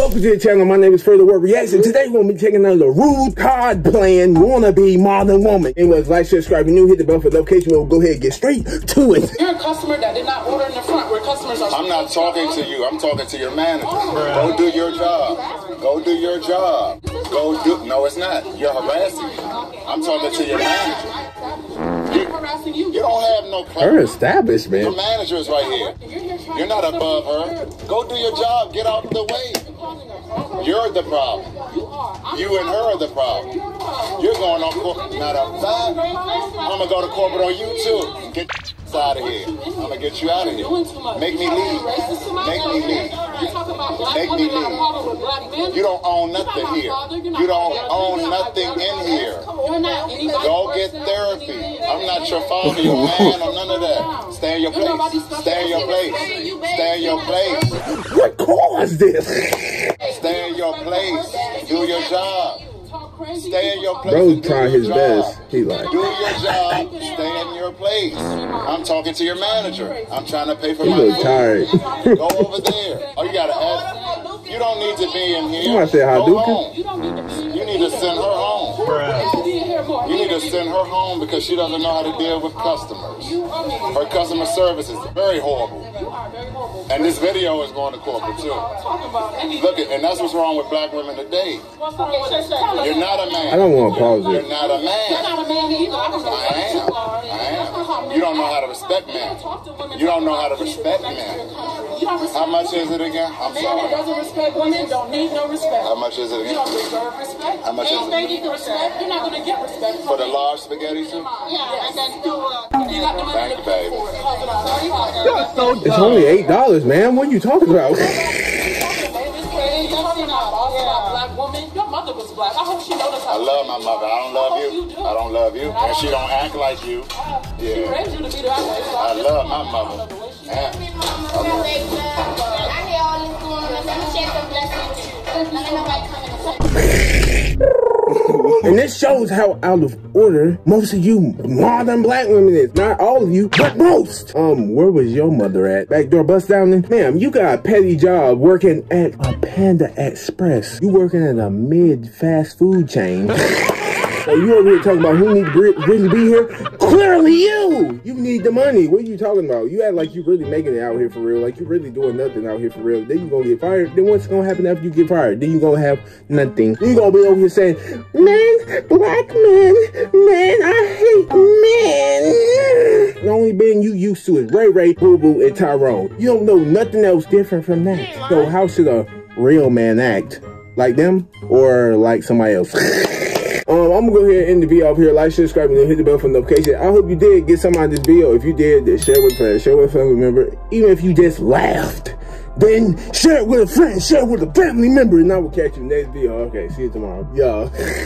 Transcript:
Welcome to the channel. My name is FredoWrld Reaction. Today we're gonna be taking the rude card playing wannabe modern woman. Anyways, like, subscribe, and new, hit the bell for notification. We'll go ahead and get straight to it. You're a customer that did not order in the front where customers are. I'm not talking to you. I'm talking to your manager. Oh. Go do your job. Go do your job. Go do. No, it's not. You're harassing me. I'm talking to your manager. I'm harassing you. You don't have no Her claim. Your establishment. manager is right here. You're not above her. Go do your job. Get out of the way. You're the problem. You and her are the problem. You're going on corporate. Of fact, I'm gonna go to corporate on you too. Get out of here. I'm gonna get you out of here. Make me leave. Make me leave. Make me leave. You don't own nothing here. You don't own nothing in here. Go get therapy. I'm not your father, your man, or none of that. Stay in your place. Stay in your place. Stay in your place. What caused this? Stay in your place. Do your job. Stay in your place. Bro and do trying his job. best. He like, Do your job. Stay in your place. I'm talking to your manager. I'm trying to pay for he my look food. tired. Go over there. Oh, you gotta ask. You don't need to be in here. You might say Hadouken. You need to send her home. You need to send her home because she doesn't know how to deal with customers. Her customer service is very horrible. And this video is going to corporate too. Look at, and that's what's wrong with black women today. You're not a man. I don't want to pause it. You're not a man. You're not a man either. I am. I am. You don't know how to respect men. You don't know how to respect men. You don't respect How much is it again? I'm Man that sorry. doesn't respect women don't need no respect. How much is it again? You don't deserve respect. How much is and it? they need the respect. You're not gonna get respect For the large spaghetti soup? Yeah, and then do uh, you got the money Thank you, baby. for it. How's it all? It's only eight dollars, man. What are you talking about? Black woman, your mother was black. I hope she noticed I how love my mother. I don't love you. I don't love you. And she don't act like you. She Yeah. raised you to be that way. So I guess love you my know mother. the way she- Yeah. And this shows how out of order most of you modern black women is. Not all of you, but most. Um, where was your mother at? Backdoor bus down there? Ma'am, you got a petty job working at a Panda Express. You working at a mid fast food chain. So you over here talking about who need to really be here? Clearly you! You need the money. What are you talking about? You act like you really making it out here for real. Like you really doing nothing out here for real. Then you gonna get fired. Then what's gonna happen after you get fired? Then you gonna have nothing. You gonna be over here saying, men, black men, men, I hate men. The only being you used to is Ray Ray, Boo Boo, and Tyrone. You don't know nothing else different from that. So how should a real man act? Like them or like somebody else? Um, I'm gonna go ahead and end the video off here. Like, subscribe, and then hit the bell for notification. I hope you did get some out of this video. If you did, then share with friends, share with a family member. Even if you just laughed, then share it with a friend, share it with a family member, and I will catch you next video. Okay, see you tomorrow. Y'all.